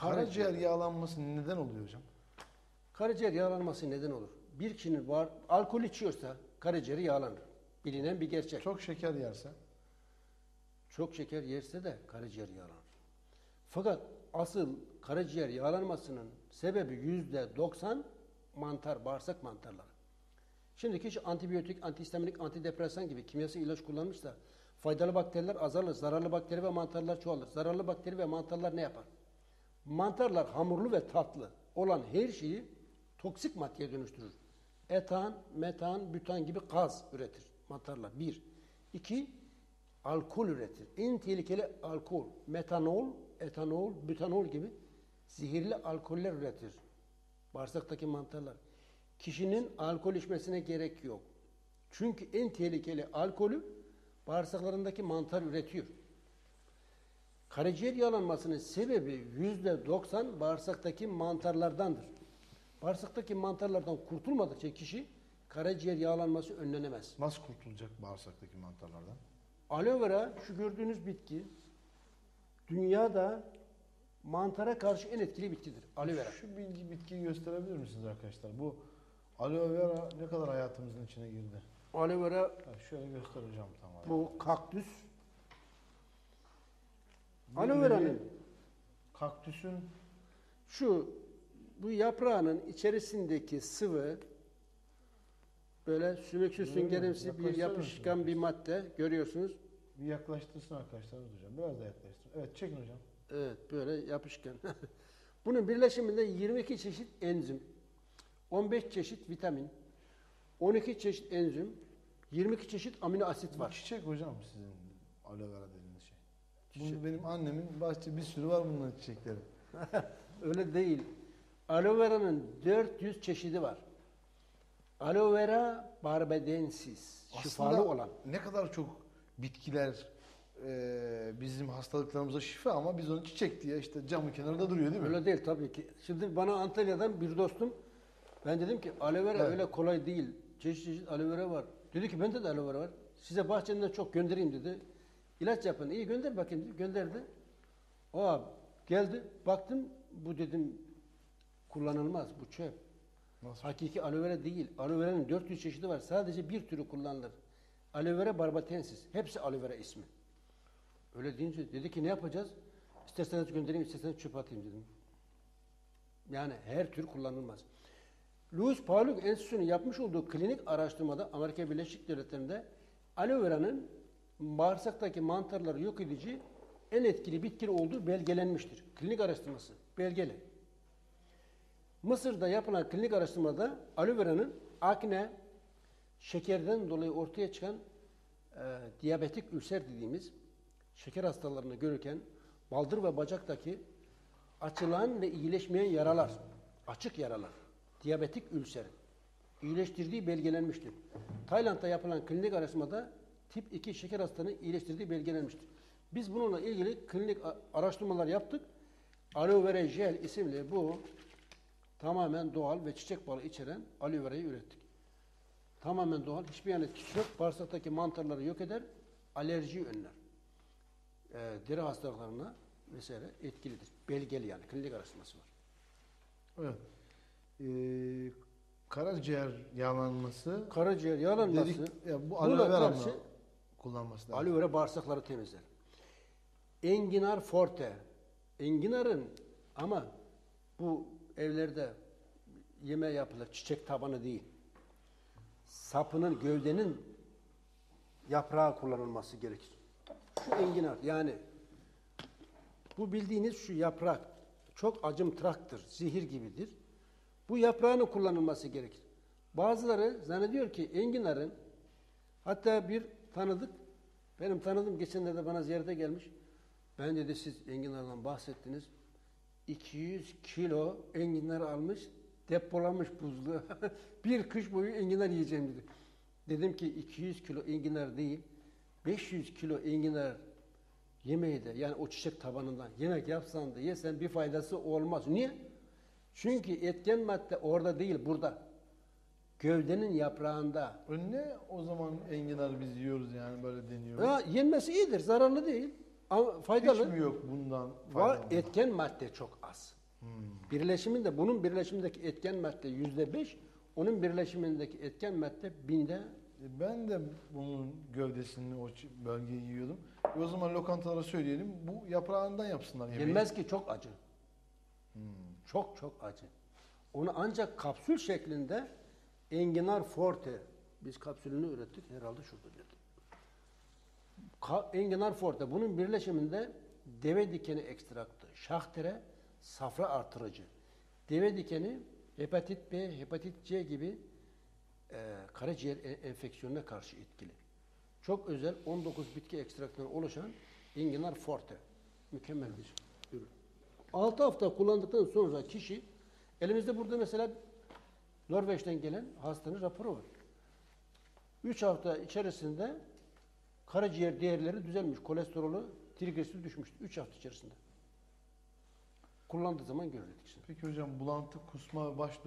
Karaciğer yağlanması neden oluyor hocam? Karaciğer yağlanması neden olur? Bir kişinin var, alkol içiyorsa karaciğeri yağlanır. Bilinen bir gerçek. Çok, Çok şeker yerse. şeker yerse de karaciğer yağlanır. Fakat asıl karaciğer yağlanmasının sebebi yüzde 90 mantar, bağırsak mantarları. Şimdi kişi antibiyotik, antihistaminik, antidepresan gibi kimyasal ilaç kullanmışsa faydalı bakteriler azalır, zararlı bakteri ve mantarlar çoğalır. Zararlı bakteri ve mantarlar ne yapar? Mantarlar hamurlu ve tatlı olan her şeyi toksik maddeye dönüştürür. Etan, metan, bütan gibi gaz üretir mantarlar. Bir. İki, alkol üretir. En tehlikeli alkol, metanol, etanol, bütanol gibi zehirli alkoller üretir. Bağırsaktaki mantarlar. Kişinin alkol içmesine gerek yok. Çünkü en tehlikeli alkolü bağırsaklarındaki mantar üretiyor. Karaciğer yağlanmasının sebebi yüzde 90 bağırsaktaki mantarlardandır. Bağırsaktaki mantarlardan kurtulmadıkça kişi karaciğer yağlanması önlenemez. Nasıl kurtulacak bağırsaktaki mantarlardan? Aloe vera şu gördüğünüz bitki dünyada mantara karşı en etkili bitkidir. Aloe vera. Şu bilgi bitkiyi gösterebilir misiniz arkadaşlar? Bu aloe vera ne kadar hayatımızın içine girdi? Aloe vera Ha, şöyle göster hocam tamam. bu kaktüs. Aloe vera'nın kaktüsün şu bu yaprağının içerisindeki sıvı böyle sümüksü süngerimsi bir yapışkan bir madde görüyorsunuz. bir yaklaştırsın arkadaşlar hocam. Biraz da yaklaştır. Evet çekin hocam. Evet böyle yapışkan. Bunun birleşiminde 22 çeşit enzim, 15 çeşit vitamin, 12 çeşit enzim, 22 çeşit amino asit Bu var. çiçek hocam sizin aloe vera dediğiniz şey. Çiçek. Bu benim annemin bahçe bir sürü var bunların çiçekleri. Öyle değil. Aloe vera'nın 400 çeşidi var. Aloe vera barbadensis, şifalı Aslında olan. Ne kadar çok bitkiler e, bizim hastalıklarımıza şifa ama biz onu çiçek diye işte camın kenarında duruyor değil mi? Öyle değil tabii ki. Şimdi bana Antalya'dan bir dostum, ben dedim ki aloe vera Evet. öyle kolay değil. Çeşit çeşit aloe vera var. Dedi ki bende de aloe vera var. Size bahçemden çok göndereyim dedi. İlaç yapın. İyi gönder bakayım dedi. Gönderdi. O abi geldi. Baktım bu dedim kullanılmaz. Bu çöp. Nasıl? Hakiki aloe vera değil. Aloe vera'nın 400 çeşidi var. Sadece bir türü kullanılır. Aloe vera barbatensis. Hepsi aloe vera ismi. Öyle deyince dedi ki ne yapacağız? İsterseniz göndereyim, isterseniz çöpe atayım dedim. Yani her tür kullanılmaz. Louis Pauling Enstitüsü'nün yapmış olduğu klinik araştırmada Amerika Birleşik Devletleri'nde aloe vera'nın bağırsaktaki mantarları yok edici en etkili bitki olduğu belgelenmiştir. Klinik araştırması belgeli. Mısır'da yapılan klinik araştırmada aloe vera'nın akne, şekerden dolayı ortaya çıkan e, diyabetik ülser dediğimiz şeker hastalarını görürken baldır ve bacaktaki açılan ve iyileşmeyen yaralar, açık yaralar, diyabetik ülser iyileştirdiği belgelenmiştir. Tayland'da yapılan klinik araştırmada tip 2 şeker hastalığını iyileştirdiği belgelenmiştir. Biz bununla ilgili klinik araştırmalar yaptık. Aloe vera jel isimli bu tamamen doğal ve çiçek balı içeren aloe vera'yı ürettik. Tamamen doğal, hiçbir yan etkisi yok. Bağırsaktaki mantarları yok eder, alerjiyi önler. Ee, deri hastalıklarına vesaire etkilidir. Belgeli yani, klinik araştırması var. Evet. Ee, karaciğer yağlanması Karaciğer yağlanması, dedik ya bu aloe vera mı karşı kullanması lazım? aloe vera bağırsakları temizler. Enginar forte, enginarın ama bu evlerde yeme yapılır, çiçek tabanı değil. Sapının, gövdenin yaprağı kullanılması gerekir. Şu enginar yani bu bildiğiniz şu yaprak çok acımtıraktır, zehir gibidir. Bu yaprağının kullanılması gerekir. Bazıları zannediyor ki enginarın hatta bir tanıdık benim tanıdığım geçenlerde bana ziyarete gelmiş. Ben dedi siz enginardan bahsettiniz. 200 kilo enginar almış, depolamış buzluğa. bir kış boyu enginar yiyeceğim dedi. Dedim ki 200 kilo enginar değil, 500 kilo enginar yemeği de yani o çiçek tabanından yemek yapsan da yesen bir faydası olmaz. Niye? Çünkü etken madde orada değil, burada. Gövdenin yaprağında. Önüne o zaman enginar biz yiyoruz yani böyle deniyor. Ha, yenmesi iyidir, zararlı değil. Ama faydalı. Hiç mi yok bundan Var faydalı? etken madde çok az. Birleşiminde bunun birleşimindeki etken madde yüzde beş, onun birleşimindeki etken madde binde E, Ben de bunun gövdesini, o bölgeyi yiyordum. E o zaman lokantalara söyleyelim, bu yaprağından yapsınlar yemeği. yenmez ki çok acı. Çok çok acı. Onu ancak kapsül şeklinde enginar forte biz kapsülünü ürettik herhalde şurada bir. Ka- enginar forte bunun birleşiminde deve dikeni ekstraktı, şahtere, safra artırıcı. Deve dikeni hepatit B, hepatit C gibi e, karaciğer e- enfeksiyonuna karşı etkili. Çok özel 19 bitki ekstraktından oluşan enginar forte. Mükemmel bir ürün. 6 hafta kullandıktan sonra kişi elimizde burada mesela Norveç'ten gelen hastanın raporu var. 3 hafta içerisinde karaciğer değerleri düzelmiş. Kolesterolü, trigliserit düşmüş 3 hafta içerisinde. Kullandığı zaman görüldük. Peki hocam bulantı, kusma, baş